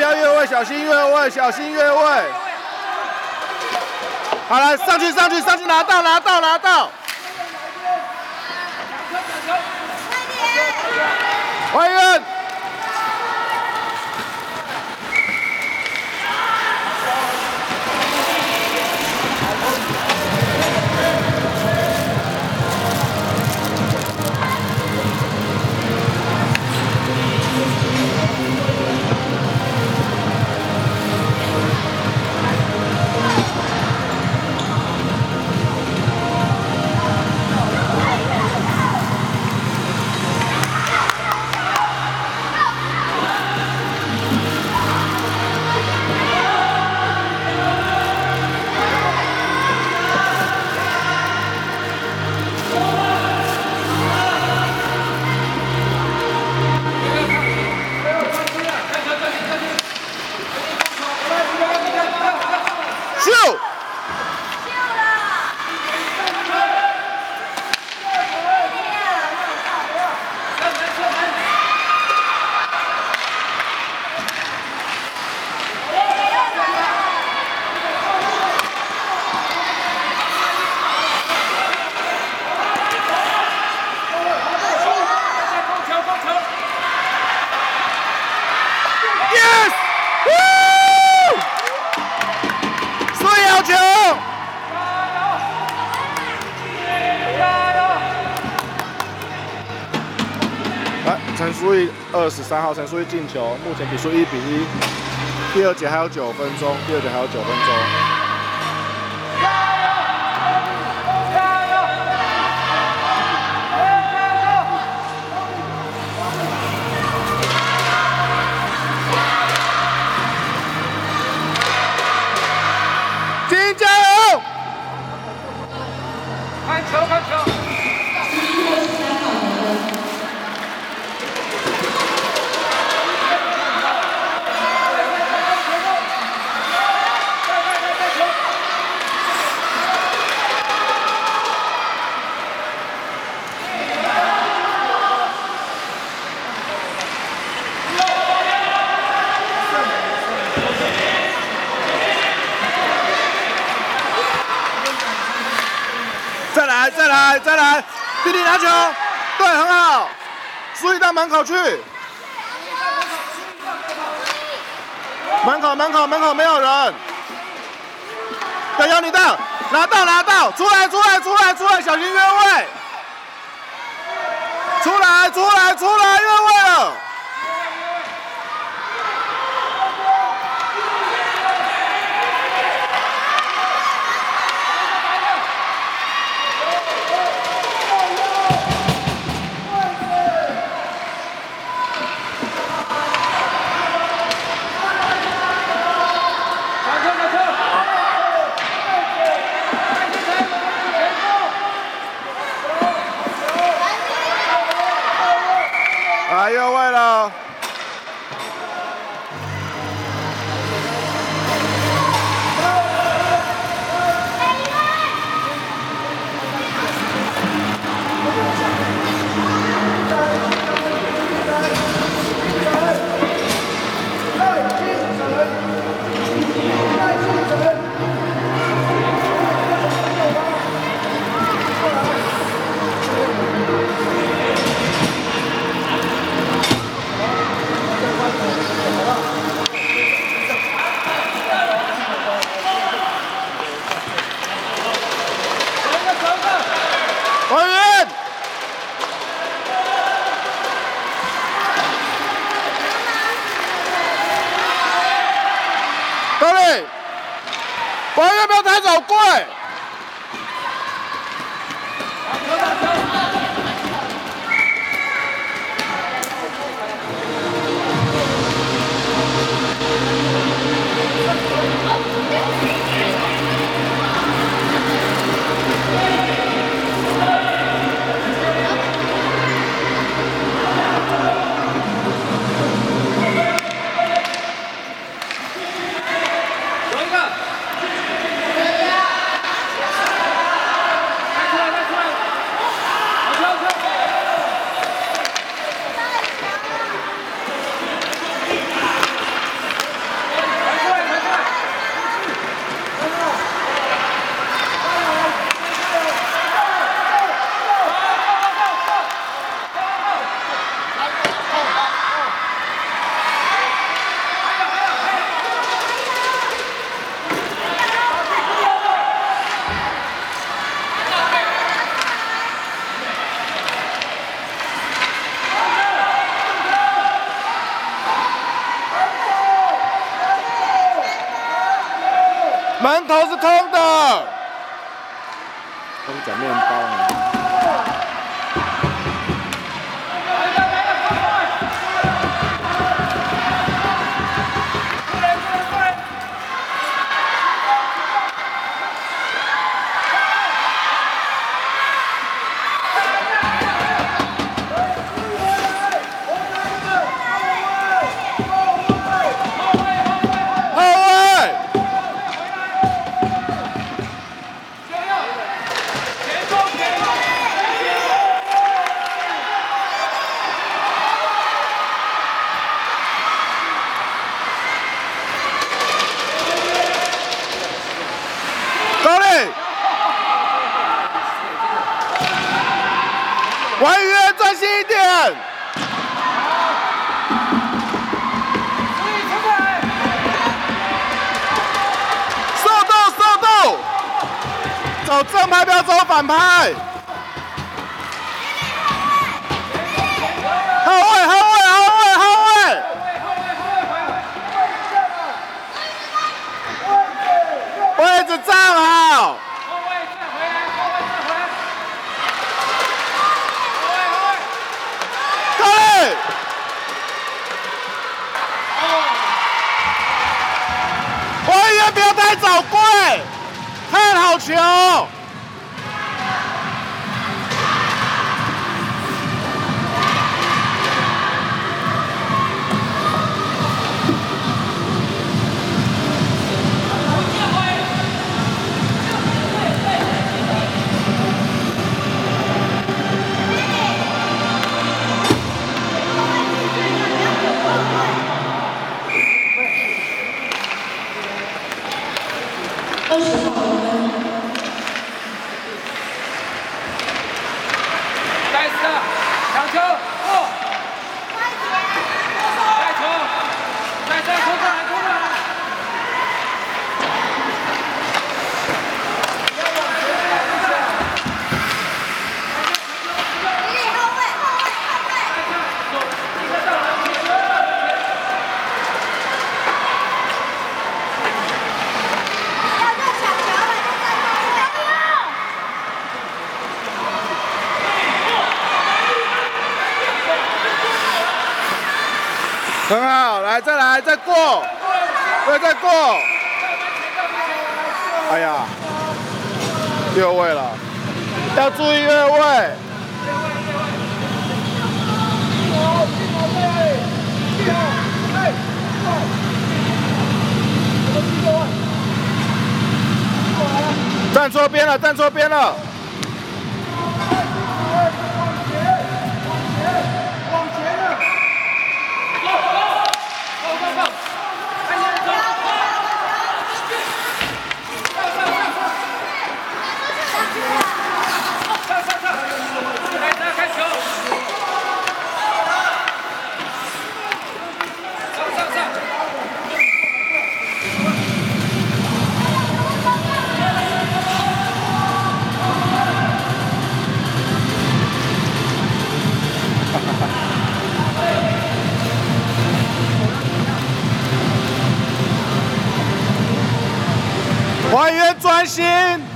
不要越位，小心越位，小心越位。好了，上去上去上去，拿到拿到拿到。快点！秀！Yes! 陈淑怡二十三号，陈淑怡进球，目前比数一比一。第二节还有九分钟，第二节还有九分钟。金加油！看球看球。再来，再来，弟弟拿球，对，很好。苏怡到门口去。门口，门口，门口没有人。对，有你到，拿到，拿到，出来，出来，出来，出来，小心越位。出来，出来，出来，越位了。门头是空的。都是讲面包呢。王宇渊，专心一点！速度，速度！走正拍，不要走反拍。很好，来再来再过，对再过。哎呀，越位了，要注意越位。站错边了，站错边了。还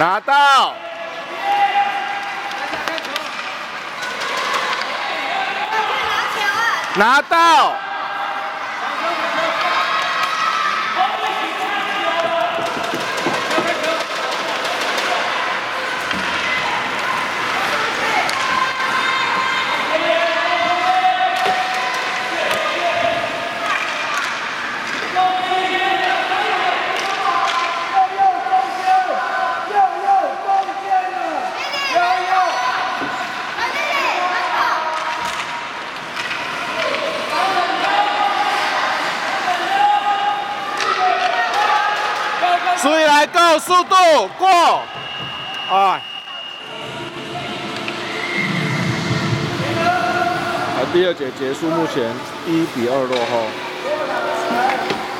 拿到，拿到，高速度过，哎。好，第二节结束，目前一比二落后。